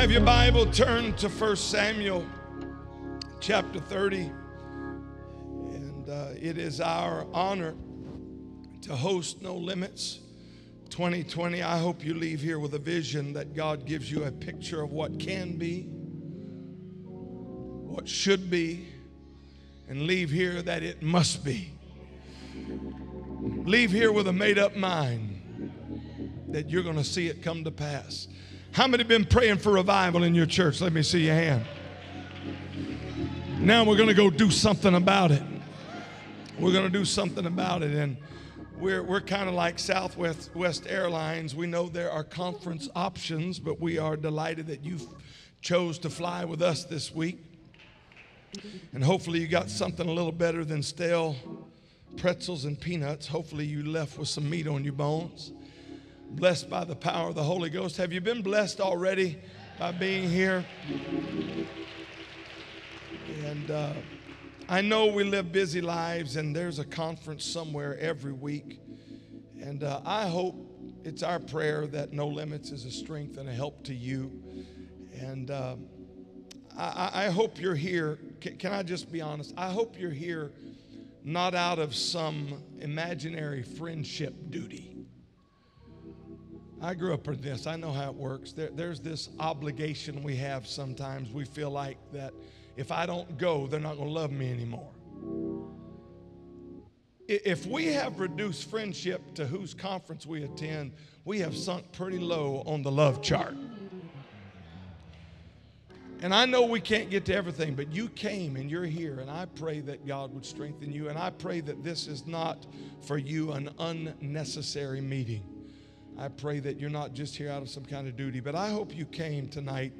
have your Bible, turned to 1 Samuel chapter 30. And uh, it is our honor to host No Limits 2020. I hope you leave here with a vision that God gives you a picture of what can be, what should be, and leave here that it must be. Leave here with a made up mind that you're going to see it come to pass. How many been praying for revival in your church? Let me see your hand. Now we're going to go do something about it. We're going to do something about it. And we're, we're kind of like Southwest West Airlines. We know there are conference options, but we are delighted that you chose to fly with us this week. And hopefully you got something a little better than stale pretzels and peanuts. Hopefully you left with some meat on your bones blessed by the power of the Holy Ghost. Have you been blessed already by being here? And uh, I know we live busy lives, and there's a conference somewhere every week. And uh, I hope it's our prayer that No Limits is a strength and a help to you. And uh, I, I, hope you're here. Can, can I just be honest? I hope you're here not out of some imaginary friendship duty. I grew up in this. I know how it works. There, there's this obligation we have sometimes. We feel like that if I don't go, they're not going to love me anymore. If we have reduced friendship to whose conference we attend, we have sunk pretty low on the love chart. And I know we can't get to everything, but you came and you're here, and I pray that God would strengthen you. And I pray that this is not for you an unnecessary meeting. I pray that you're not just here out of some kind of duty, but I hope you came tonight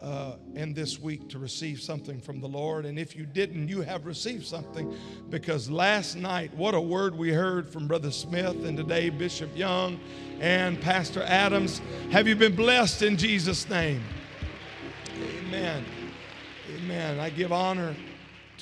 uh, and this week to receive something from the Lord. And if you didn't, you have received something because last night, what a word we heard from Brother Smith and today Bishop Young and Pastor Adams. Have you been blessed in Jesus' name? Amen. Amen. I give honor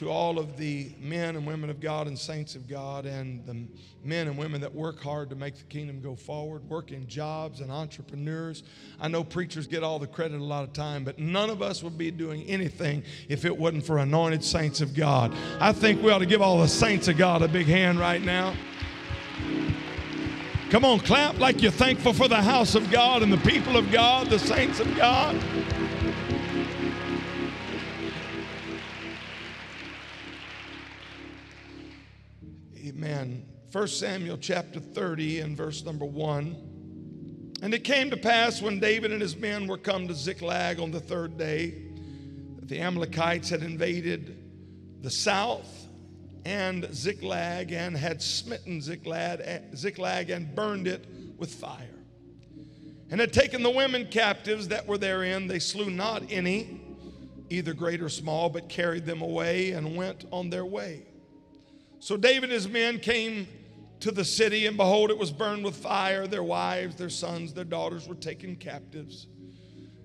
to all of the men and women of God and saints of God and the men and women that work hard to make the kingdom go forward, work in jobs and entrepreneurs. I know preachers get all the credit a lot of time, but none of us would be doing anything if it wasn't for anointed saints of God. I think we ought to give all the saints of God a big hand right now. Come on, clap like you're thankful for the house of God and the people of God, the saints of God. Amen. 1 Samuel chapter 30 and verse number 1. And it came to pass when David and his men were come to Ziklag on the third day that the Amalekites had invaded the south and Ziklag and had smitten Ziklag, Ziklag and burned it with fire. And had taken the women captives that were therein. They slew not any, either great or small, but carried them away and went on their way. So David and his men came to the city, and behold, it was burned with fire. Their wives, their sons, their daughters were taken captives.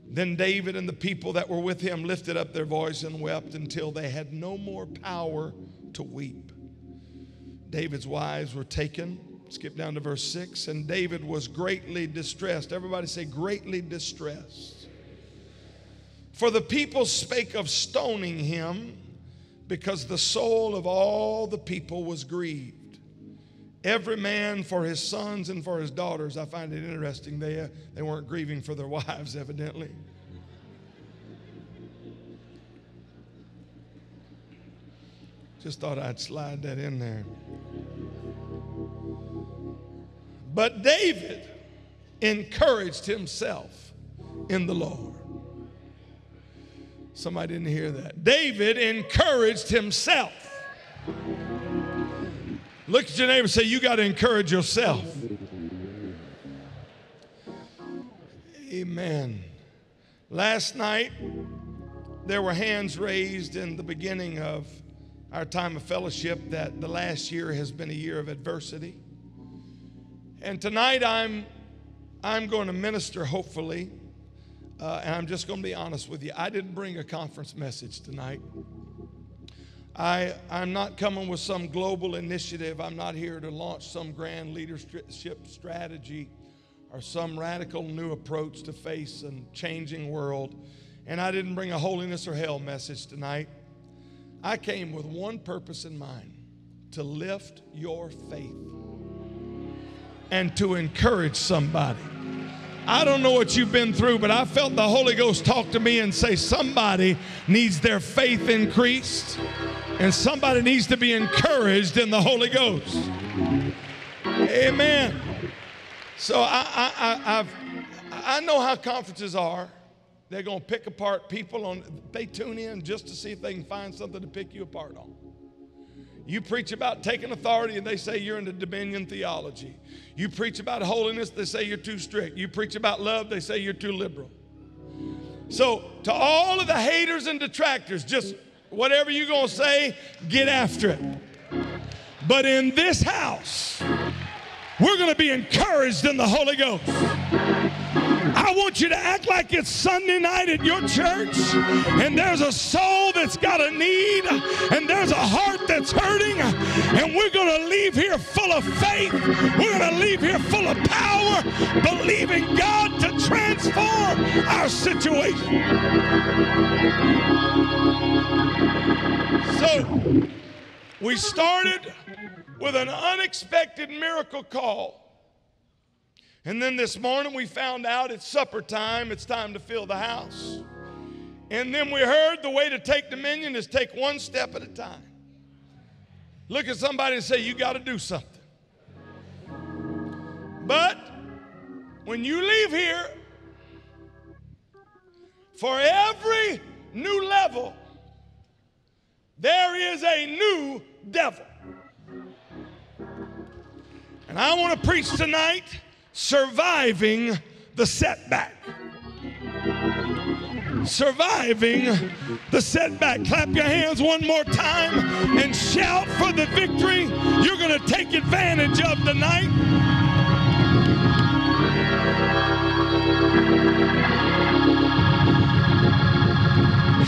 Then David and the people that were with him lifted up their voice and wept until they had no more power to weep. David's wives were taken. Skip down to verse 6. And David was greatly distressed. Everybody say, greatly distressed. For the people spake of stoning him because the soul of all the people was grieved. Every man for his sons and for his daughters. I find it interesting. They, uh, they weren't grieving for their wives, evidently. Just thought I'd slide that in there. But David encouraged himself in the Lord. Somebody didn't hear that. David encouraged himself. Look at your neighbor and say, You got to encourage yourself. Amen. Last night, there were hands raised in the beginning of our time of fellowship that the last year has been a year of adversity. And tonight, I'm, I'm going to minister, hopefully, uh, and I'm just going to be honest with you. I didn't bring a conference message tonight. I, I'm not coming with some global initiative. I'm not here to launch some grand leadership strategy or some radical new approach to face a changing world. And I didn't bring a holiness or hell message tonight. I came with one purpose in mind to lift your faith and to encourage somebody. I don't know what you've been through, but I felt the Holy Ghost talk to me and say somebody needs their faith increased and somebody needs to be encouraged in the Holy Ghost. Amen. So I, I, I, I've, I know how conferences are. They're going to pick apart people on, they tune in just to see if they can find something to pick you apart on. You preach about taking authority and they say you're into dominion theology. You preach about holiness, they say you're too strict. You preach about love, they say you're too liberal. So, to all of the haters and detractors, just whatever you're going to say, get after it. But in this house, we're going to be encouraged in the Holy Ghost. I want you to act like it's Sunday night at your church and there's a soul that's got a need and there's a heart that's hurting and we're going to leave here full of faith. We're going to leave here full of power, believing God to transform our situation. So, we started with an unexpected miracle call. And then this morning we found out it's supper time, it's time to fill the house. And then we heard the way to take dominion is take one step at a time. Look at somebody and say, You got to do something. But when you leave here, for every new level, there is a new devil. And I want to preach tonight surviving the setback. Surviving the setback. Clap your hands one more time and shout for the victory you're going to take advantage of tonight.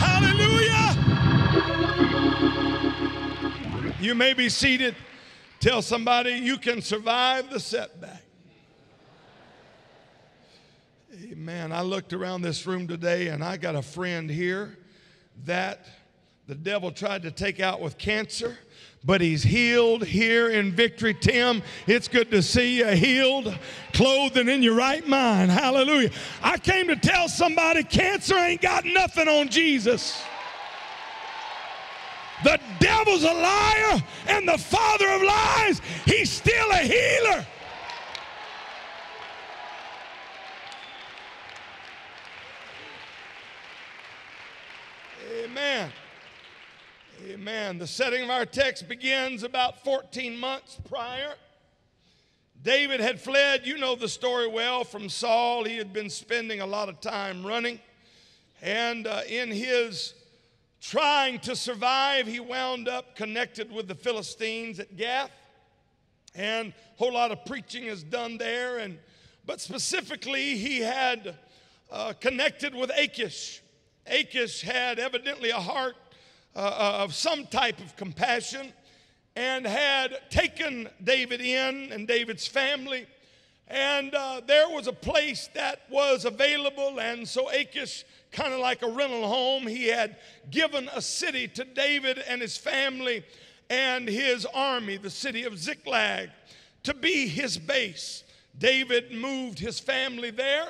Hallelujah. You may be seated. Tell somebody you can survive the setback. Amen. I looked around this room today and I got a friend here that the devil tried to take out with cancer, but he's healed here in victory. Tim, it's good to see you healed, clothed, and in your right mind. Hallelujah. I came to tell somebody cancer ain't got nothing on Jesus. The devil's a liar and the father of lies. He's still a healer. Amen. Amen. The setting of our text begins about 14 months prior. David had fled, you know the story well, from Saul. He had been spending a lot of time running. And uh, in his trying to survive, he wound up connected with the Philistines at Gath. And a whole lot of preaching is done there. And, but specifically, he had uh, connected with Achish. Achish had evidently a heart uh, uh, of some type of compassion and had taken David in and David's family. And uh, there was a place that was available, and so Achish kind of like a rental home. He had given a city to David and his family and his army, the city of Ziklag, to be his base. David moved his family there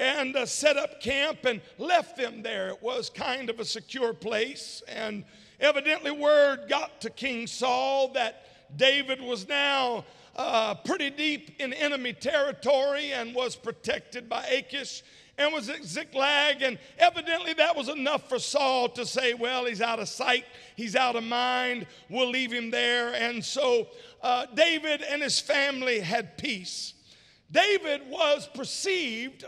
and uh, set up camp and left them there. It was kind of a secure place. And evidently, word got to King Saul that David was now uh, pretty deep in enemy territory and was protected by Achish and was at Ziklag. And evidently, that was enough for Saul to say, Well, he's out of sight, he's out of mind, we'll leave him there. And so uh, David and his family had peace. David was perceived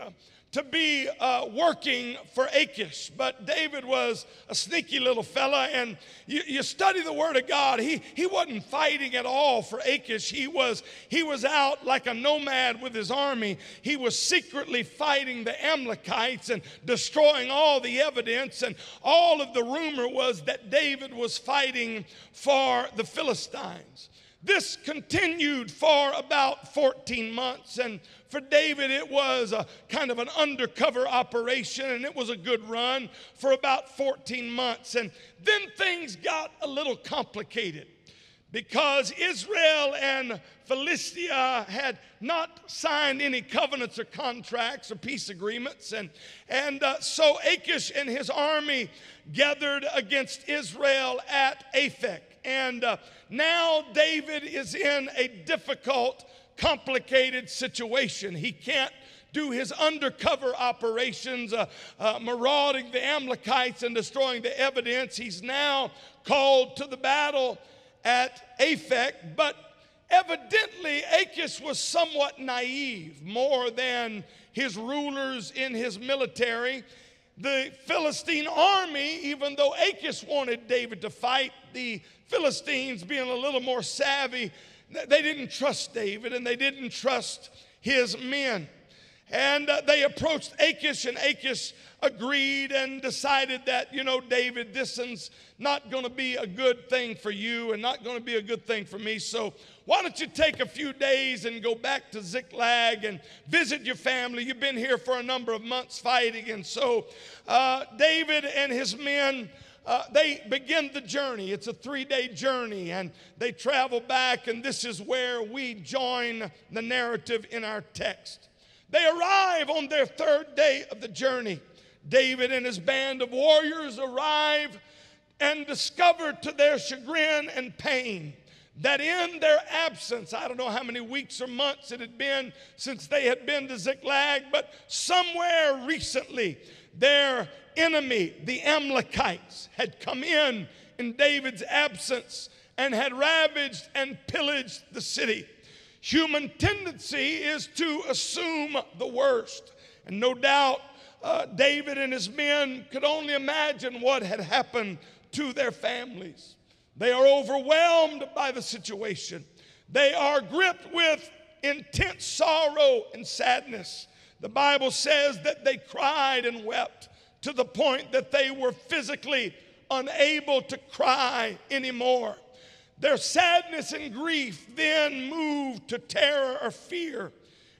to be uh, working for Achish. But David was a sneaky little fella, and you, you, study the Word of God. He, he wasn't fighting at all for Achish. He was, he was out like a nomad with his army. He was secretly fighting the Amalekites and destroying all the evidence. And all of the rumor was that David was fighting for the Philistines. this continued for about 14 months. And for David, it was a kind of an undercover operation, and it was a good run for about 14 months. And then things got a little complicated because Israel and Philistia had not signed any covenants or contracts or peace agreements. And, and uh, so Achish and his army gathered against Israel at Aphek. And uh, now David is in a difficult, complicated situation. He can't do his undercover operations, uh, uh, marauding the Amalekites and destroying the evidence. He's now called to the battle at Aphek, but evidently Achish was somewhat naive, more than his rulers in his military. The Philistine army, even though Achish wanted David to fight, the Philistines, being a little more savvy, they didn't trust David and they didn't trust his men. And uh, they approached Achish, and Achish agreed and decided that, you know, David, this is not going to be a good thing for you and not going to be a good thing for me. So why don't you take a few days and go back to Ziklag and visit your family? You've been here for a number of months fighting. And so uh, David and his men. Uh, they begin the journey. It's a three day journey, and they travel back, and this is where we join the narrative in our text. They arrive on their third day of the journey. David and his band of warriors arrive and discover to their chagrin and pain that in their absence, I don't know how many weeks or months it had been since they had been to Ziklag, but somewhere recently, their enemy, the Amalekites, had come in in David's absence and had ravaged and pillaged the city. Human tendency is to assume the worst. And no doubt, uh, David and his men could only imagine what had happened to their families. They are overwhelmed by the situation, they are gripped with intense sorrow and sadness. The Bible says that they cried and wept to the point that they were physically unable to cry anymore. Their sadness and grief then moved to terror or fear.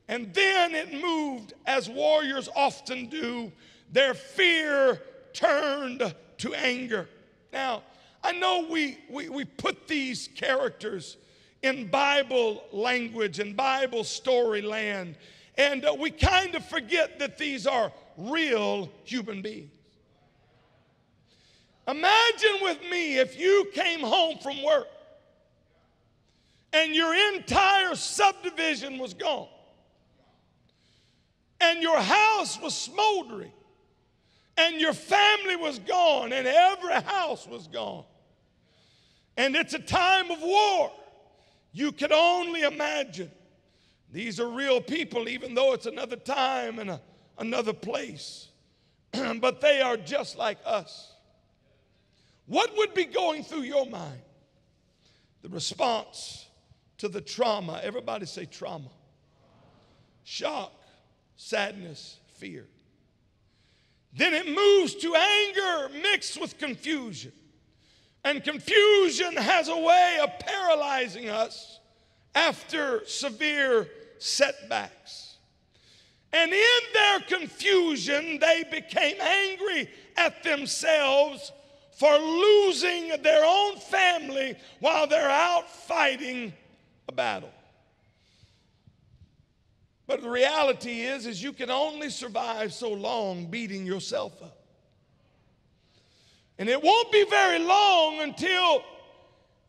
And then it moved, as warriors often do, their fear turned to anger. Now, I know we, we, we put these characters in Bible language and Bible storyland, and uh, we kind of forget that these are real human beings. Imagine with me if you came home from work and your entire subdivision was gone, and your house was smoldering, and your family was gone, and every house was gone, and it's a time of war, you could only imagine. These are real people, even though it's another time and a, another place. but they are just like us. What would be going through your mind? The response to the trauma. Everybody say trauma. Shock, sadness, fear. Then it moves to anger mixed with confusion. And confusion has a way of paralyzing us after severe setbacks. And in their confusion, they became angry at themselves for losing their own family while they're out fighting a battle. But the reality is is you can only survive so long beating yourself up. And it won't be very long until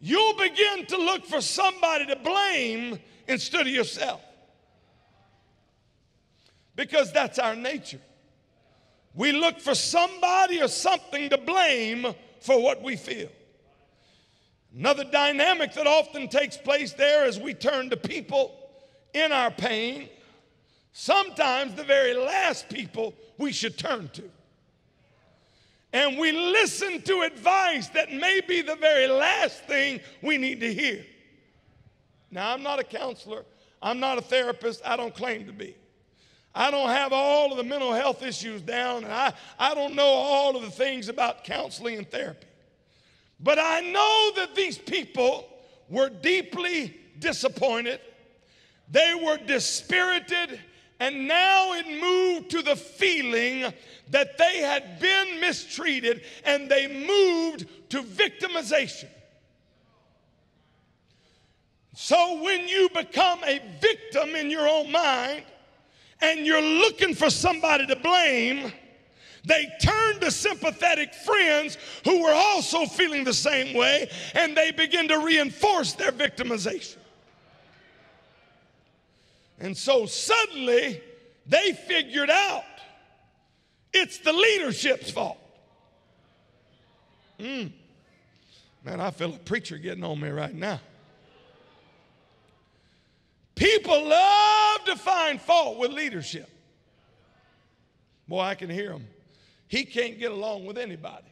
you'll begin to look for somebody to blame instead of yourself. Because that's our nature. We look for somebody or something to blame for what we feel. Another dynamic that often takes place there is we turn to people in our pain, sometimes the very last people we should turn to. And we listen to advice that may be the very last thing we need to hear. Now, I'm not a counselor, I'm not a therapist, I don't claim to be. I don't have all of the mental health issues down, and I, I don't know all of the things about counseling and therapy. But I know that these people were deeply disappointed, they were dispirited, and now it moved to the feeling that they had been mistreated and they moved to victimization. So when you become a victim in your own mind and you're looking for somebody to blame, they turn to sympathetic friends who were also feeling the same way and they begin to reinforce their victimization. And so suddenly they figured out it's the leadership's fault. Mm. Man, I feel a preacher getting on me right now. People love to find fault with leadership. Boy, I can hear him. He can't get along with anybody.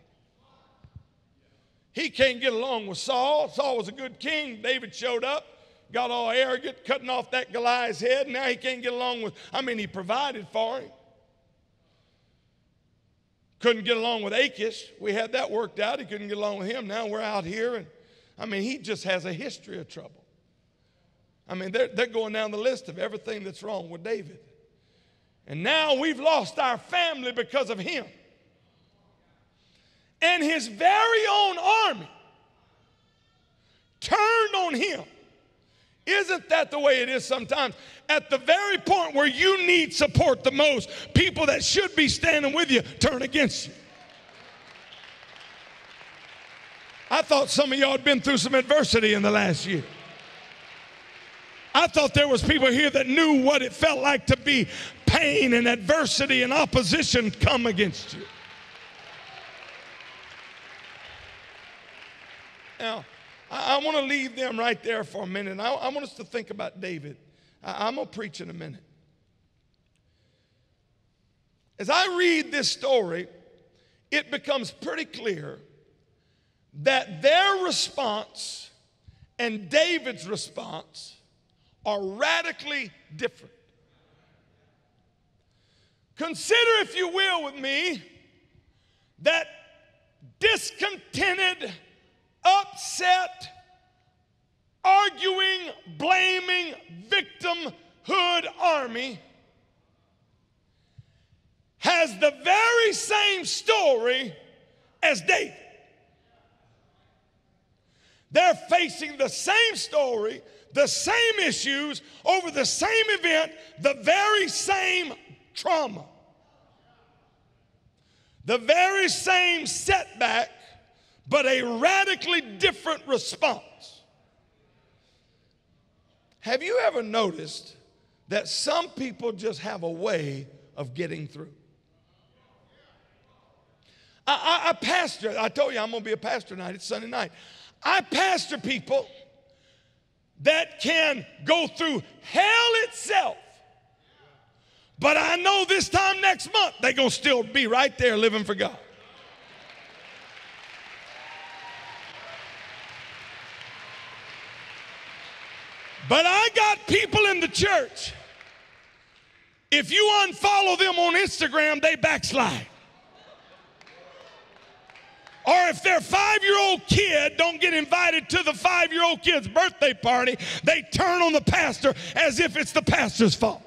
He can't get along with Saul. Saul was a good king. David showed up, got all arrogant, cutting off that Goliath's head. Now he can't get along with, I mean, he provided for him. Couldn't get along with Achish. We had that worked out. He couldn't get along with him. Now we're out here, and I mean, he just has a history of trouble. I mean, they're, they're going down the list of everything that's wrong with David. And now we've lost our family because of him. And his very own army turned on him. Isn't that the way it is sometimes? At the very point where you need support the most, people that should be standing with you turn against you. I thought some of y'all had been through some adversity in the last year. I thought there was people here that knew what it felt like to be pain and adversity and opposition come against you. Now, I, I want to leave them right there for a minute. I, I want us to think about David. I, I'm going to preach in a minute. As I read this story, it becomes pretty clear that their response and David's response are radically different. Consider, if you will, with me, that discontented, upset, arguing, blaming, victimhood army has the very same story as David. They're facing the same story, the same issues over the same event, the very same trauma, the very same setback, but a radically different response. Have you ever noticed that some people just have a way of getting through? I, I, I pastor, I told you I'm gonna be a pastor tonight, it's Sunday night. I pastor people that can go through hell itself. But I know this time next month they're going to still be right there living for God. But I got people in the church. If you unfollow them on Instagram, they backslide. Or if their five year old kid don't get invited to the five year old kid's birthday party, they turn on the pastor as if it's the pastor's fault.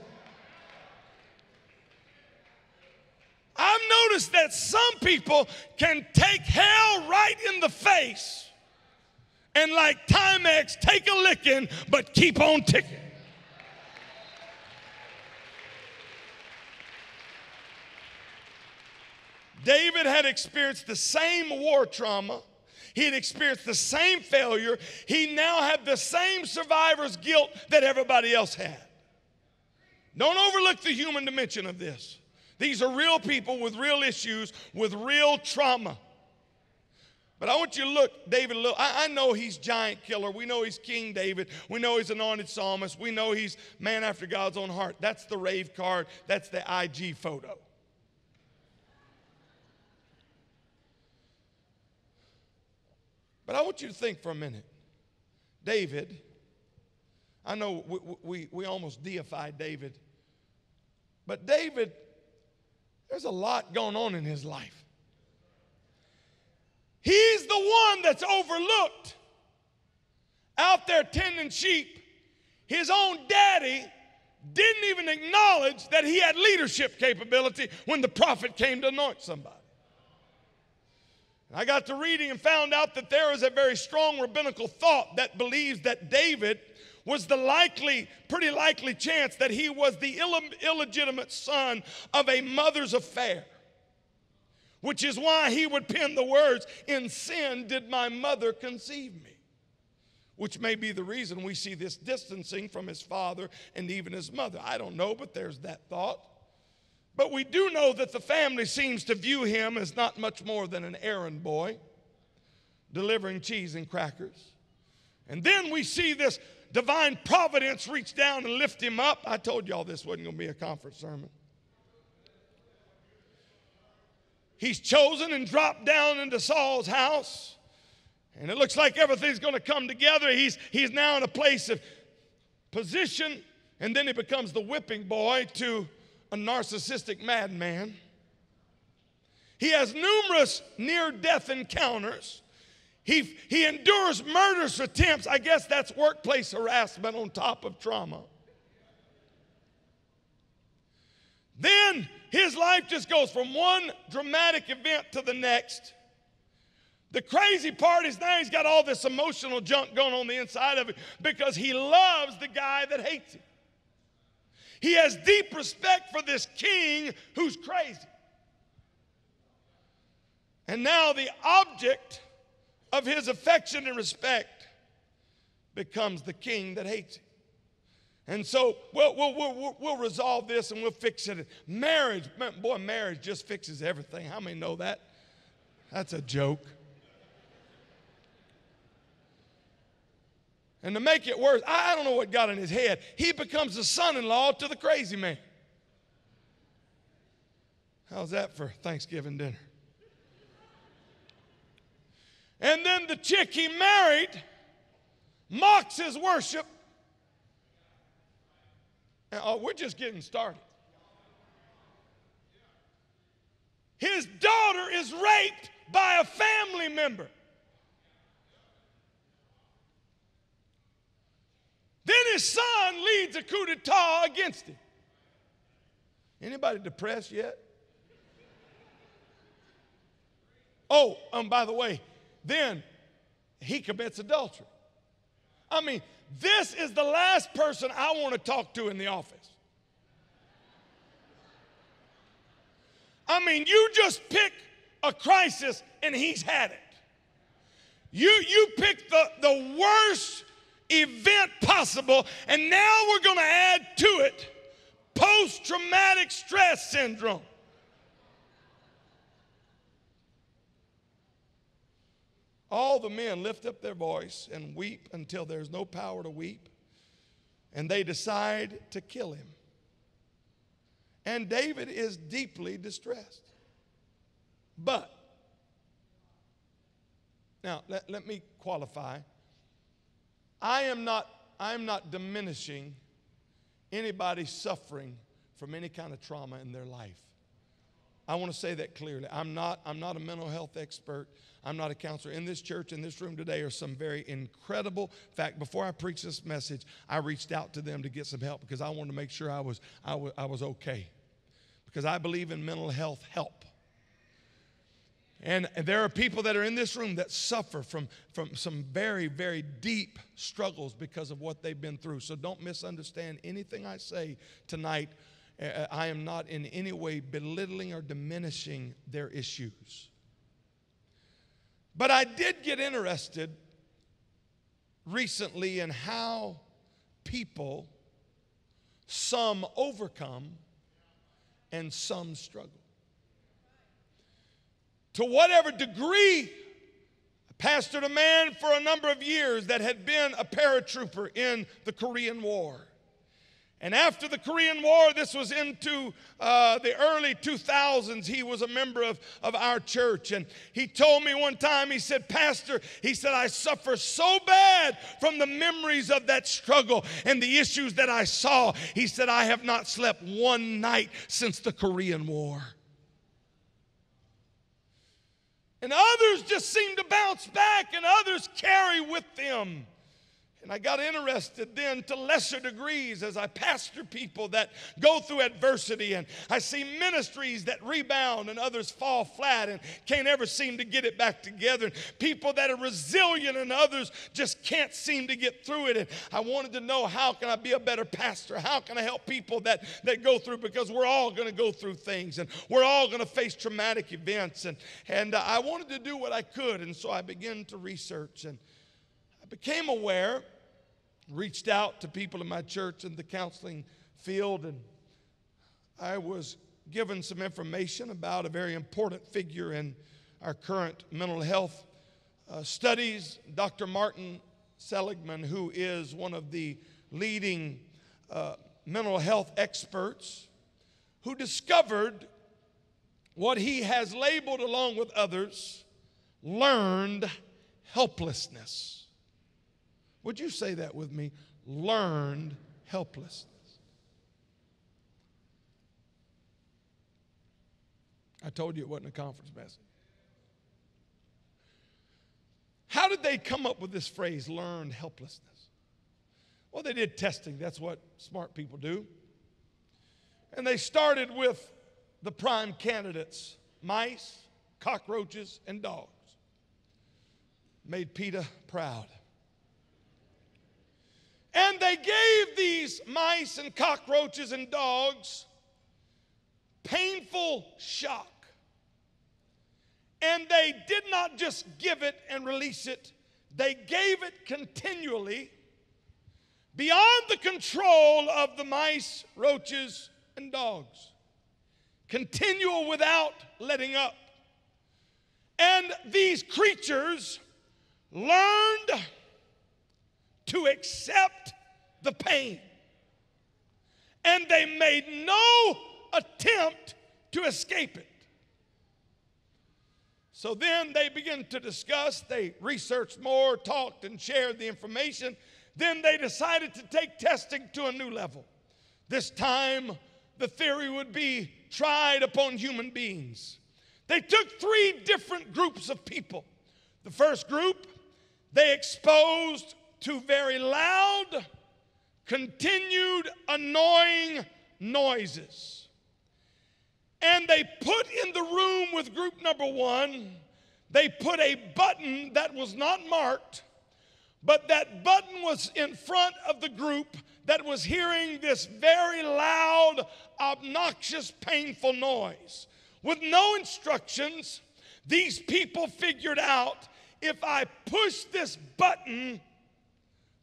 I've noticed that some people can take hell right in the face and, like Timex, take a licking but keep on ticking. David had experienced the same war trauma. He had experienced the same failure. He now had the same survivor's guilt that everybody else had. Don't overlook the human dimension of this. These are real people with real issues, with real trauma. But I want you to look, David, look, I, I, know he's giant killer. We know he's King David. We know he's anointed psalmist. We know he's man after God's own heart. That's the rave card. That's the IG photo. But I want you to think for a minute. David, I know we, we, we almost deified David, but David, there's a lot going on in his life. He's the one that's overlooked out there tending sheep, his own daddy didn't even acknowledge that he had leadership capability when the prophet came to anoint somebody. I got to reading and found out that there is a very strong rabbinical thought that believes that David was the likely, pretty likely chance that he was the Ill- illegitimate son of a mother's affair. Which is why he would pen the words, In sin did my mother conceive me which may be the reason we see this distancing from his father and even his mother. I don't know, but there's that thought. But we do know that the family seems to view him as not much more than an errand boy delivering cheese and crackers. And then we see this divine providence reach down and lift him up. I told y'all this wasn't going to be a conference sermon. He's chosen and dropped down into Saul's house. And it looks like everything's going to come together. He's, he's now in a place of position, and then he becomes the whipping boy to a narcissistic madman. He has numerous near death encounters. He, he endures murderous attempts. I guess that's workplace harassment on top of trauma. Then his life just goes from one dramatic event to the next. The crazy part is now he's got all this emotional junk going on the inside of him because he loves the guy that hates him. He has deep respect for this king who's crazy. And now the object of his affection and respect becomes the king that hates him. And so we'll, we'll, we'll, we'll resolve this and we'll fix it. Marriage, boy, marriage just fixes everything. How many know that? That's a joke. And to make it worse, I don't know what got in his head. He becomes the son in law to the crazy man. How's that for Thanksgiving dinner? And then the chick he married mocks his worship. Oh, we're just getting started. His daughter is raped by a family member. Then his son leads a coup d'etat against him. Anybody depressed yet? Oh, um, by the way, then he commits adultery. I mean, this is the last person I want to talk to in the office. I mean, you just pick a crisis and he's had it. You, you pick the, the worst event possible. And now we're going to add to it post traumatic stress syndrome. All the men lift up their voice and weep until there's no power to weep, and they decide to kill him. And David is deeply distressed. But, now let, let me qualify. I am not, I am not diminishing anybody suffering from any kind of trauma in their life. I want to say that clearly. I'm not, I'm not a mental health expert. I'm not a counselor. In this church, in this room today, are some very incredible. In fact, before I preached this message, I reached out to them to get some help because I wanted to make sure I was, I was, I was okay. Because I believe in mental health help. And there are people that are in this room that suffer from, from some very, very deep struggles because of what they've been through. So don't misunderstand anything I say tonight. Uh, uh, I am not in any way belittling or diminishing their issues. But I did get interested recently in how people, some overcome and some struggle to whatever degree. I pastored a man for a number of years that had been a paratrooper in the Korean War. And after the Korean War, this was into uh, the early 2000s, he was a member of, of our church. And he told me one time, he said, Pastor, he said, I suffer so bad from the memories of that struggle and the issues that I saw. He said, I have not slept one night since the Korean War. And others just seem to bounce back, and others carry with them And I got interested then to lesser degrees as I pastor people that go through adversity. And I see ministries that rebound and others fall flat and can't ever seem to get it back together. And people that are resilient and others just can't seem to get through it. And I wanted to know how can I be a better pastor? How can I help people that, that go through? Because we're all going to go through things and we're all going to face traumatic events. And, and uh, I wanted to do what I could. And so I began to research and I became aware reached out to people in my church in the counseling field, and I was given some information about a very important figure in our current mental health uh, studies, Dr. Martin Seligman, who is one of the leading uh, mental health experts, who discovered what he has labeled, along with others, learned helplessness. Would you say that with me? Learned helplessness. I told you it wasn't a conference message. How did they come up with this phrase, learned helplessness? Well, they did testing. That's what smart people do. And they started with the prime candidates mice, cockroaches, and dogs. Made PETA proud. And they gave these mice and cockroaches and dogs painful shock. And they did not just give it and release it, they gave it continually beyond the control of the mice, roaches, and dogs. Continual without letting up. And these creatures learned to accept the pain. And they made no attempt to escape it. So then they began to discuss, they researched more, talked, and shared the information. Then they decided to take testing to a new level. This time, the theory would be tried upon human beings. They took three different groups of people. The first group, they exposed to very loud, continued, annoying noises. And they put in the room with group number one, they put a button that was not marked, but that button was in front of the group that was hearing this very loud, obnoxious, painful noise. With no instructions, these people figured out if I push this button,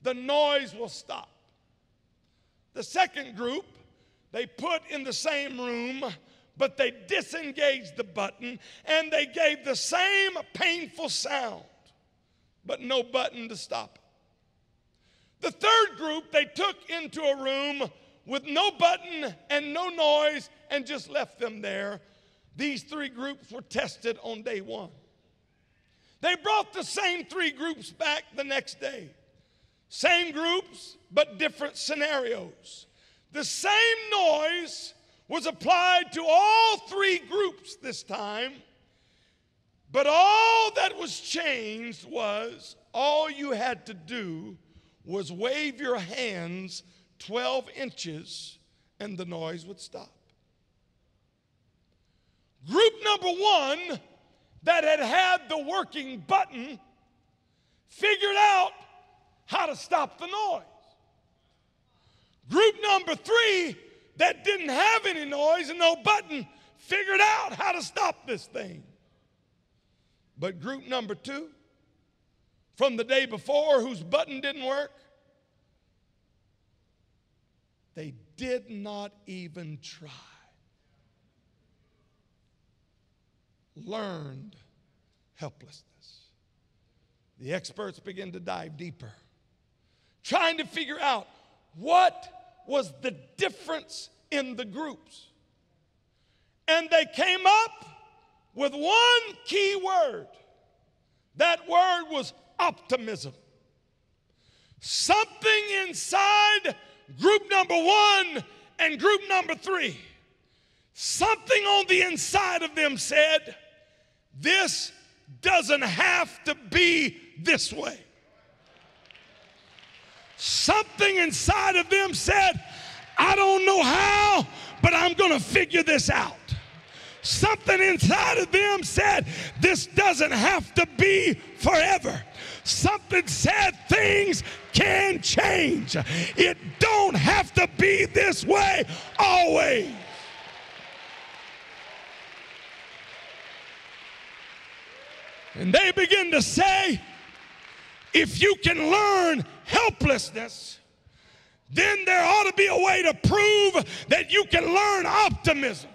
the noise will stop. The second group, they put in the same room, but they disengaged the button and they gave the same painful sound, but no button to stop it. The third group, they took into a room with no button and no noise and just left them there. These three groups were tested on day one. They brought the same three groups back the next day. Same groups, but different scenarios. The same noise was applied to all three groups this time, but all that was changed was all you had to do was wave your hands 12 inches and the noise would stop. Group number one that had had the working button figured out how to stop the noise. Group number three, that didn't have any noise and no button, figured out how to stop this thing. But group number two, from the day before, whose button didn't work, they did not even try. Learned helplessness. The experts begin to dive deeper trying to figure out what was the difference in the groups. And they came up with one key word. That word was optimism. Something inside group number one and group number three, something on the inside of them said, This doesn't have to be this way. Something inside of them said, I don't know how, but I'm going to figure this out. Something inside of them said, This doesn't have to be forever. Something said things can change. It don't have to be this way always. And they begin to say, if you can learn helplessness, then there ought to be a way to prove that you can learn optimism.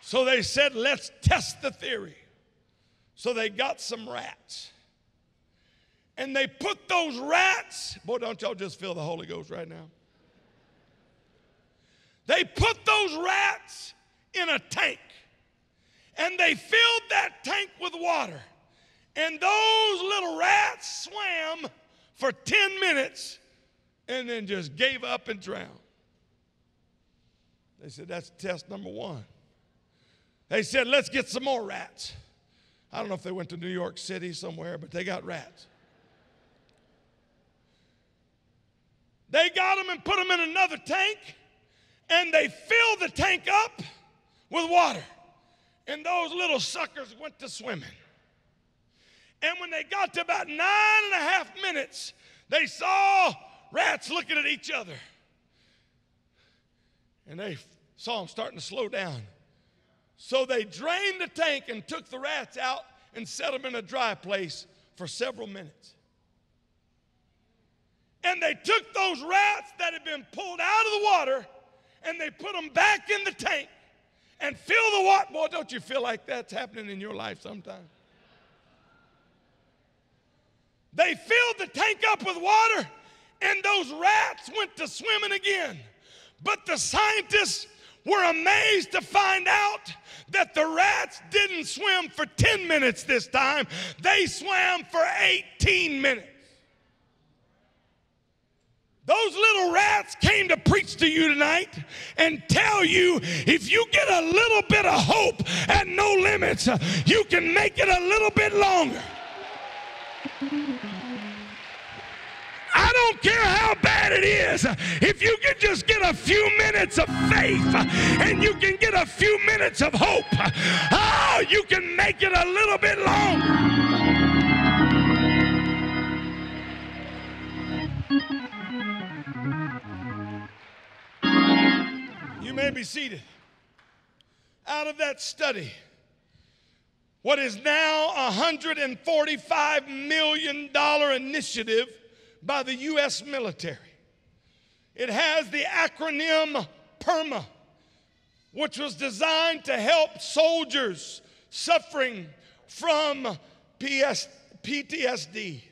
So they said, let's test the theory. So they got some rats. And they put those rats, boy, don't y'all just feel the Holy Ghost right now? They put those rats in a tank and they filled that tank with water. And those little rats swam for 10 minutes and then just gave up and drowned. They said, That's test number one. They said, Let's get some more rats. I don't know if they went to New York City somewhere, but they got rats. They got them and put them in another tank, and they filled the tank up with water. And those little suckers went to swimming. And when they got to about nine and a half minutes, they saw rats looking at each other. And they saw them starting to slow down. So they drained the tank and took the rats out and set them in a dry place for several minutes. And they took those rats that had been pulled out of the water and they put them back in the tank and fill the water. Boy, don't you feel like that's happening in your life sometimes? They filled the tank up with water, and those rats went to swimming again. But the scientists were amazed to find out that the rats didn't swim for 10 minutes this time, they swam for 18 minutes. Those little rats came to preach to you tonight and tell you if you get a little bit of hope at no limits, you can make it a little bit longer. I don't care how bad it is. If you can just get a few minutes of faith and you can get a few minutes of hope, oh, you can make it a little bit longer. You may be seated. Out of that study, what is now a $145 million initiative by the U.S. military. It has the acronym PERMA, which was designed to help soldiers suffering from PS, PTSD.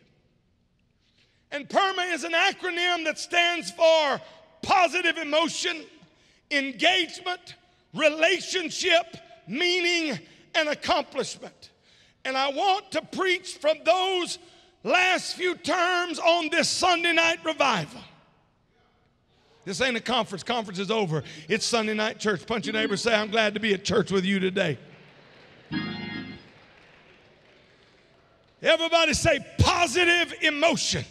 And PERMA is an acronym that stands for positive emotion, engagement, relationship, meaning, and accomplishment. And I want to preach from those last few terms on this Sunday night revival. This ain't a conference. Conference is over. It's Sunday night church. Punch your neighbor say, I'm glad to be at church with you today. Everybody say positive emotion.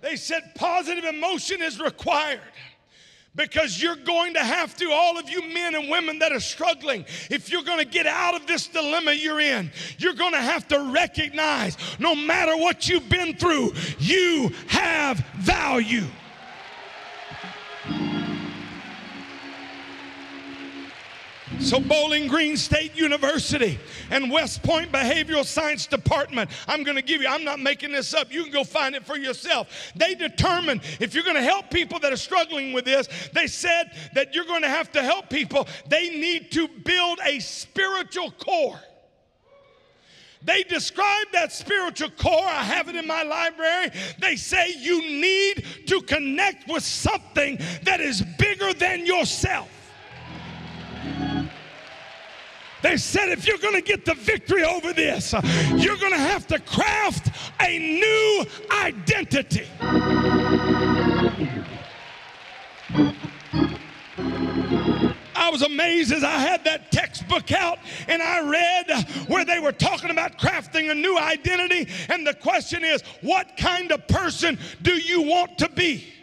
They said positive emotion is required because you're going to have to, all of you men and women that are struggling, if you're going to get out of this dilemma you're in, you're going to have to recognize no matter what you've been through, you have value. So, Bowling Green State University and West Point Behavioral Science Department, I'm going to give you, I'm not making this up. You can go find it for yourself. They determined if you're going to help people that are struggling with this, they said that you're going to have to help people. They need to build a spiritual core. They describe that spiritual core. I have it in my library. They say you need to connect with something that is bigger than yourself. They said if you're going to get the victory over this, you're going to have to craft a new identity. I was amazed as I had that textbook out and I read where they were talking about crafting a new identity. And the question is, what kind of person do you want to be?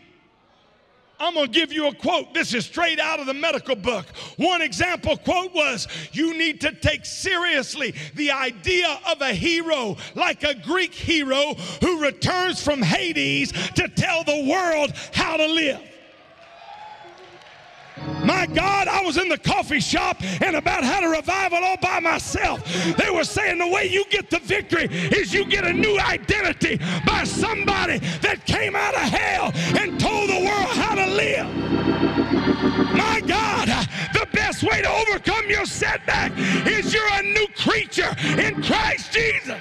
I'm going to give you a quote. This is straight out of the medical book. One example quote was You need to take seriously the idea of a hero, like a Greek hero who returns from Hades to tell the world how to live. My God, I was in the coffee shop and about had a revival all by myself. They were saying the way you get the victory is you get a new identity by somebody that came out of hell and told the world how live. My God, the best way to overcome your setback is you're a new creature in Christ Jesus.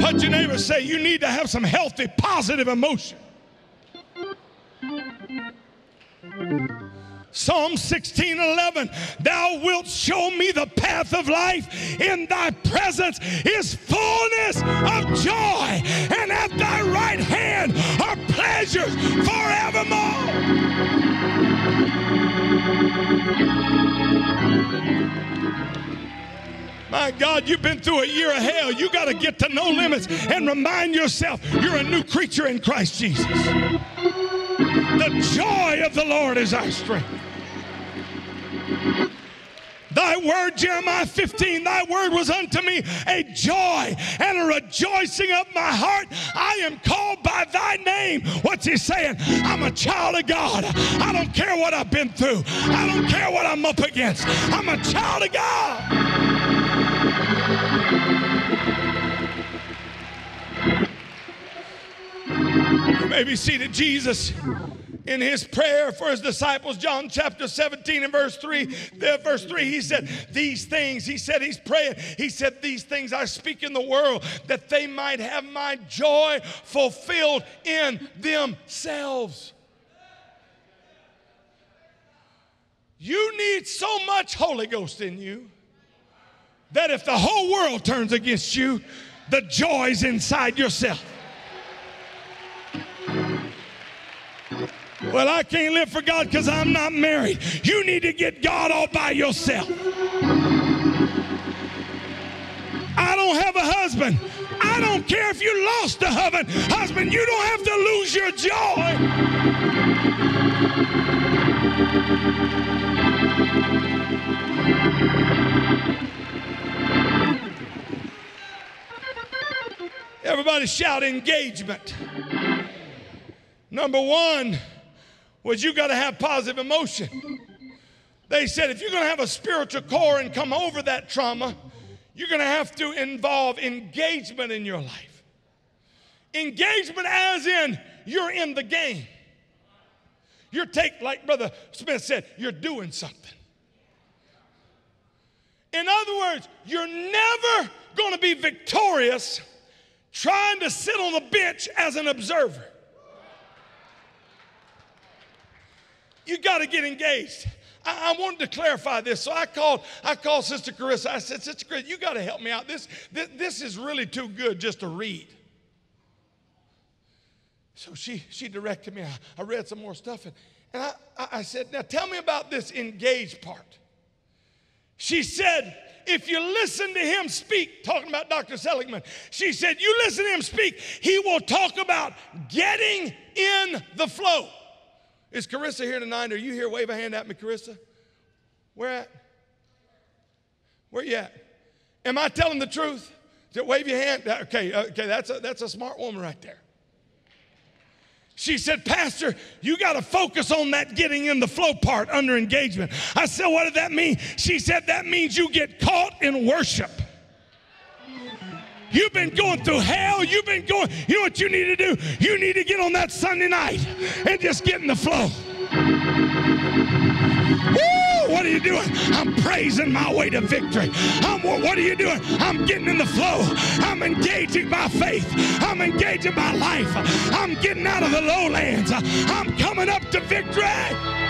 Punch your neighbor say you need to have some healthy, positive emotion. Psalm 16 11, thou wilt show me the path of life. In thy presence is fullness of joy, and at thy right hand are pleasures forevermore. My God, you've been through a year of hell. You got to get to no limits and remind yourself you're a new creature in Christ Jesus. The joy of the Lord is our strength. Thy word, Jeremiah 15, thy word was unto me a joy and a rejoicing of my heart. I am called by thy name. What's he saying? I'm a child of God. I don't care what I've been through, I don't care what I'm up against. I'm a child of God. You may be seated. Jesus, in his prayer for his disciples, John chapter 17 and verse 3, there, verse 3, he said, These things, he said, he's praying, he said, These things I speak in the world that they might have my joy fulfilled in themselves. You need so much Holy Ghost in you that if the whole world turns against you, the joy's inside yourself. Well, I can't live for God because I'm not married. You need to get God all by yourself. I don't have a husband. I don't care if you lost a husband. Husband, you don't have to lose your joy. Everybody shout engagement. Number one was you got to have positive emotion. They said if you're going to have a spiritual core and come over that trauma, you're going to have to involve engagement in your life. Engagement, as in you're in the game. You're take, like Brother Smith said, you're doing something. In other words, you're never going to be victorious trying to sit on the bench as an observer. You got to get engaged. I, I, wanted to clarify this, so I called. I called Sister Carissa. I said, Sister Carissa, you got to help me out. This, this, this is really too good just to read. So she she directed me. I, I read some more stuff, and, and I, I said, now tell me about this engaged part. She said, if you listen to him speak, talking about Dr. Seligman, she said, you listen to him speak, he will talk about getting in the flow. Is Carissa here tonight? Are you here? Wave a hand at me, Carissa. Where at? Where you at? Am I telling the truth? Wave your hand. Okay, uh, okay, that's a, that's a smart woman right there. She said, Pastor, you got to focus on that getting in the flow part under engagement. I said, What did that mean? She said, That means you get caught in worship. You've been going through hell. You've been going, you know what you need to do? You need to get on that Sunday night and just get in the flow. Woo! What are you doing? I'm praising my way to victory. I'm, what are you doing? I'm getting in the flow. I'm engaging by faith. I'm engaging by life. I'm getting out of the lowlands. I'm coming up to victory.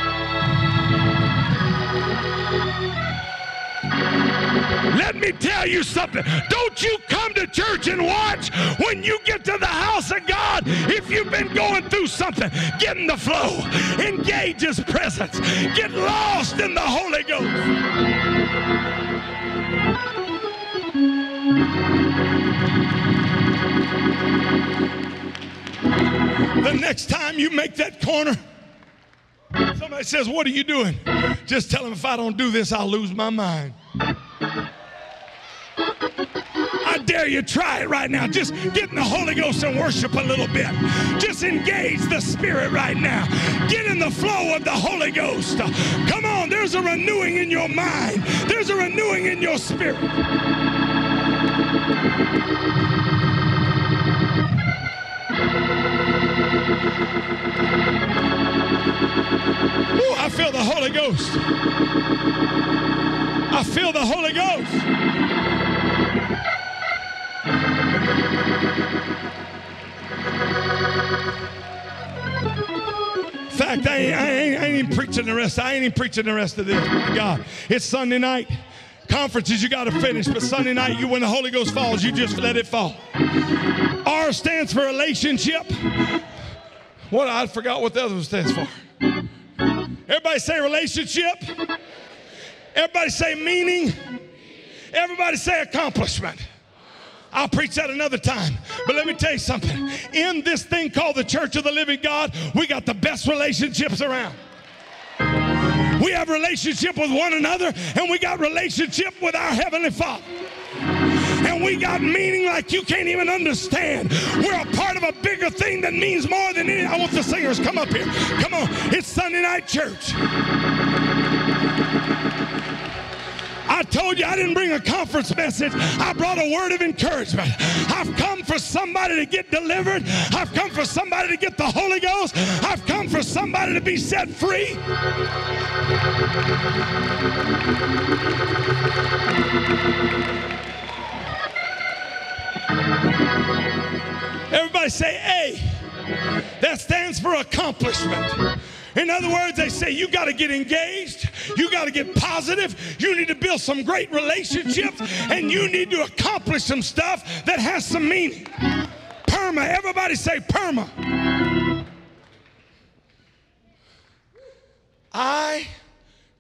Let me tell you something. Don't you come to church and watch when you get to the house of God. If you've been going through something, get in the flow, engage His presence, get lost in the Holy Ghost. The next time you make that corner, somebody says, What are you doing? Just tell them if I don't do this, I'll lose my mind. I dare you try it right now. Just get in the Holy Ghost and worship a little bit. Just engage the Spirit right now. Get in the flow of the Holy Ghost. Come on, there's a renewing in your mind, there's a renewing in your spirit. Ooh, I feel the Holy Ghost. I feel the Holy Ghost. In fact, I ain't, I, ain't, I ain't even preaching the rest. I ain't even preaching the rest of this. My God, it's Sunday night. Conferences you got to finish, but Sunday night, you when the Holy Ghost falls, you just let it fall. R stands for relationship. What I forgot what the other one stands for. Everybody say relationship. Everybody say meaning. Everybody say accomplishment. I'll preach that another time. But let me tell you something. In this thing called the Church of the Living God, we got the best relationships around. We have relationship with one another and we got relationship with our heavenly Father. And we got meaning like you can't even understand. We're a part of a bigger thing that means more than any. I want the singers come up here. Come on. It's Sunday night church. I told you I didn't bring a conference message. I brought a word of encouragement. I've come for somebody to get delivered. I've come for somebody to get the Holy Ghost. I've come for somebody to be set free. Everybody say A. That stands for accomplishment. In other words, they say you got to get engaged, you got to get positive, you need to build some great relationships, and you need to accomplish some stuff that has some meaning. Perma, everybody say perma. I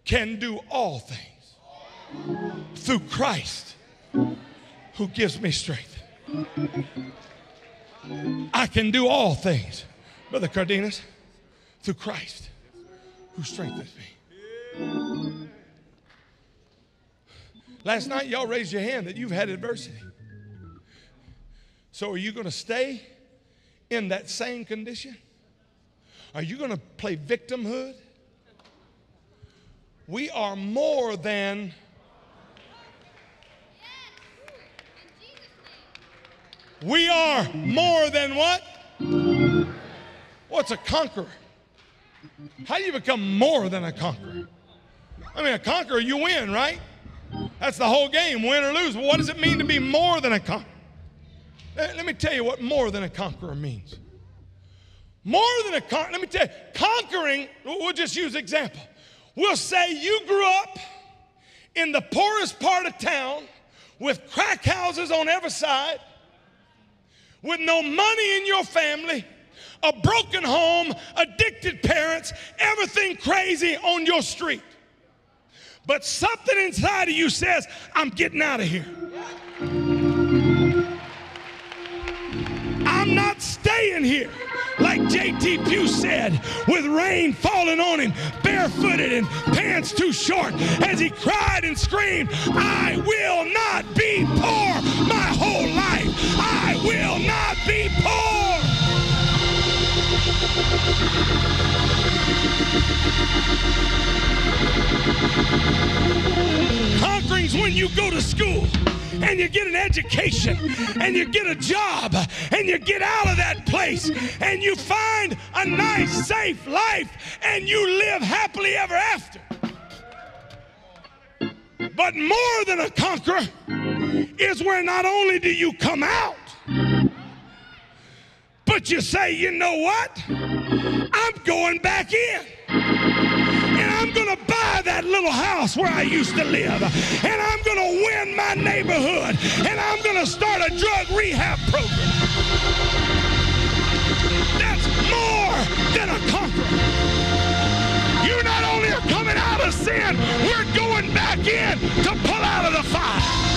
can do all things through Christ who gives me strength. I can do all things, Brother Cardenas, through Christ who strengthens me. Last night, y'all raised your hand that you've had adversity. So, are you going to stay in that same condition? Are you going to play victimhood? We are more than We are more than what? What's a conqueror? How do you become more than a conqueror? I mean, a conqueror, you win, right? That's the whole game, win or lose. But what does it mean to be more than a conqueror? Let me tell you what more than a conqueror means. More than a conqueror, let me tell you, conquering, we'll just use example. We'll say you grew up in the poorest part of town with crack houses on every side with no money in your family, a broken home, addicted parents, everything crazy on your street. But something inside of you says, I'm getting out of here. I'm not staying here. Like J.T. Pugh said, with rain falling on him, barefooted and pants too short, as he cried and screamed, I will not be poor my whole will not be poor. Conquering's when you go to school and you get an education and you get a job and you get out of that place and you find a nice, safe life and you live happily ever after. But more than a conqueror is where not only do you come out, but you say, you know what? I'm going back in. And I'm going to buy that little house where I used to live. And I'm going to win my neighborhood. And I'm going to start a drug rehab program. That's more than a conqueror. You not only are coming out of sin, we're going back in to pull out of the fire.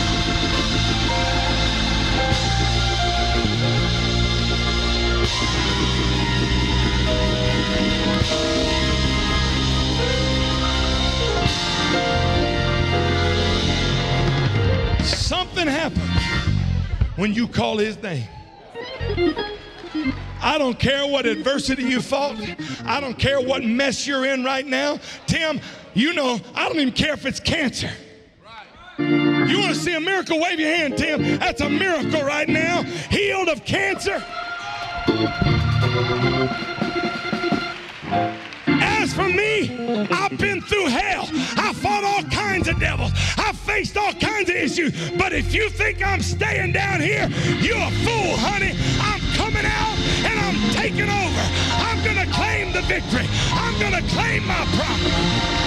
Something happens when you call his name. I don't care what adversity you fought. I don't care what mess you're in right now. Tim, you know, I don't even care if it's cancer. You want to see a miracle? Wave your hand, Tim. That's a miracle right now. Healed of cancer. For me, I've been through hell. I fought all kinds of devils. I faced all kinds of issues. But if you think I'm staying down here, you're a fool, honey. I'm coming out and I'm taking over. I'm going to claim the victory. I'm going to claim my promise.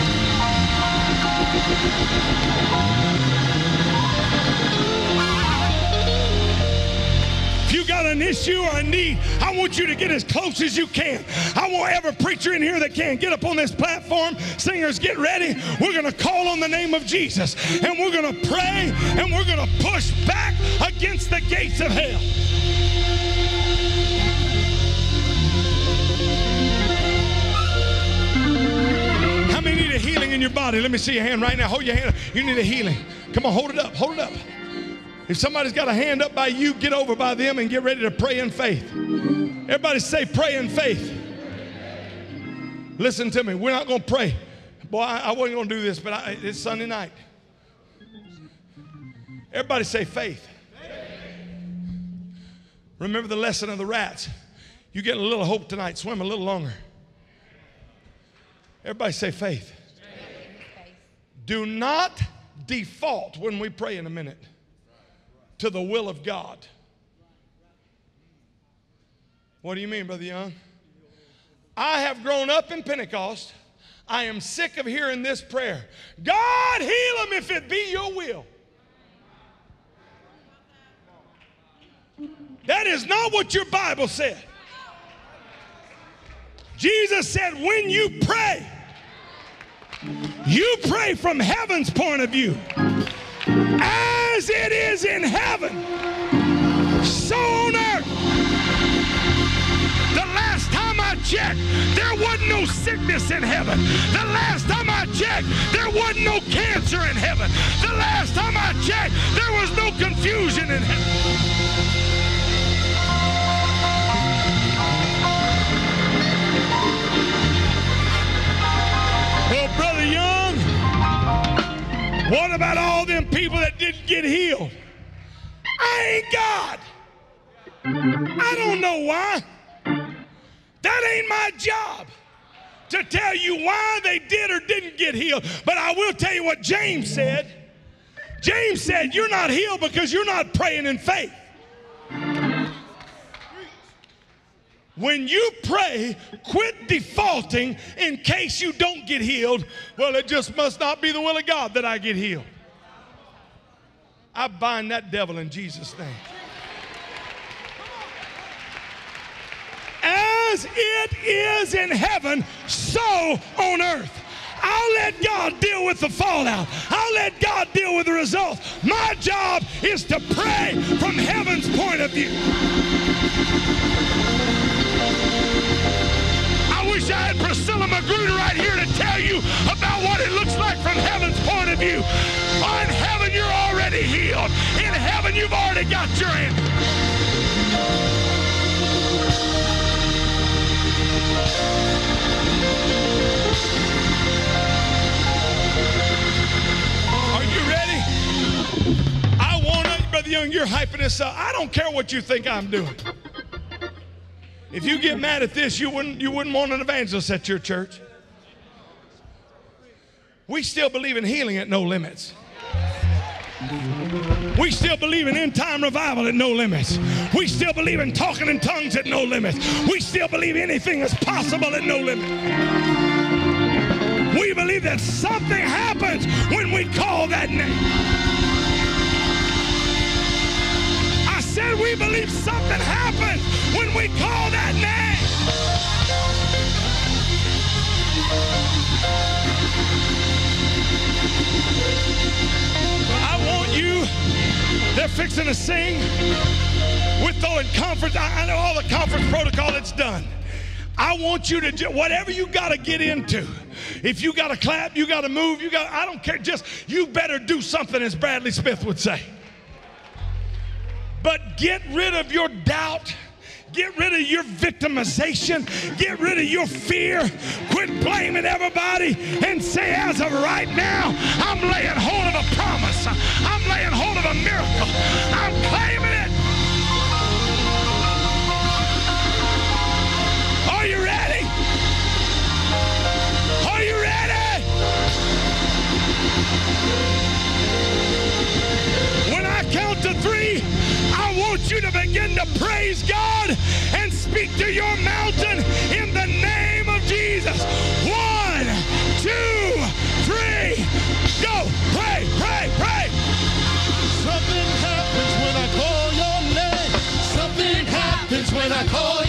An issue or a need, I want you to get as close as you can. I want every preacher in here that can get up on this platform. Singers, get ready. We're going to call on the name of Jesus and we're going to pray and we're going to push back against the gates of hell. How many need a healing in your body? Let me see your hand right now. Hold your hand. You need a healing. Come on, hold it up. Hold it up. If somebody's got a hand up by you, get over by them and get ready to pray in faith. Everybody say, pray in faith. Listen to me. We're not going to pray. Boy, I, I wasn't going to do this, but I, it's Sunday night. Everybody say faith. Remember the lesson of the rats. You get a little hope tonight. Swim a little longer. Everybody say faith. faith. Do not default when we pray in a minute to the will of God. What do you mean, Brother Young? I have grown up in Pentecost. I am sick of hearing this prayer God, heal them if it be your will. That is not what your Bible said. Jesus said, when you pray, you pray from heaven's point of view as it is in heaven, so on earth. The last time I checked, there wasn't no sickness in heaven. The last time I checked, there wasn't no cancer in heaven. The last time I checked, there was no confusion in heaven. People that didn't get healed? I ain't God. I don't know why. That ain't my job to tell you why they did or didn't get healed. But I will tell you what James said. James said, You're not healed because you're not praying in faith. When you pray, quit defaulting in case you don't get healed. Well, it just must not be the will of God that I get healed. I bind that devil in Jesus' name. As it is in heaven, so on earth. I'll let God deal with the fallout. I'll let God deal with the results. My job is to pray from heaven's point of view. I wish I had Priscilla Magruder right here to tell you about what it looks like from heaven's point of view. Oh, in heaven, you're already healed. In heaven, you've already got your answer. Are you ready? I want to, Brother Young, you're hyping this up. I don't care what you think I'm doing. If you get mad at this, you wouldn't, you wouldn't want an evangelist at your church. We still believe in healing at no limits. We still believe in end time revival at no limits. We still believe in talking in tongues at no limits. We still believe anything is possible at no limit. We've believe that something happens when we call that name? I said we believe something happens when we call that name. They're fixing to sing. We're throwing conference, I, I know all the conference protocol, it's done. I want you to do whatever you got to get into. If you got to clap, you got to move, you got I don't care just you better do something as Bradley Smith would say. But get rid of your doubt. Get rid of your victimization. Get rid of your fear. Quit blaming everybody and say, as of right now, I'm laying hold of a promise. I'm laying hold of a miracle. I'm claiming it. Are you ready? Are you ready? When I count to three, I want you to begin to praise God and speak to your mountain in the name of Jesus. One, two, three, go. Pray, pray, pray. Something happens when I call your name. Something happens when I call